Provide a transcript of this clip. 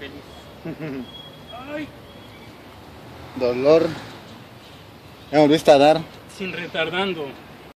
feliz. Ay, Dolor. Ya volviste a dar. sin retardando.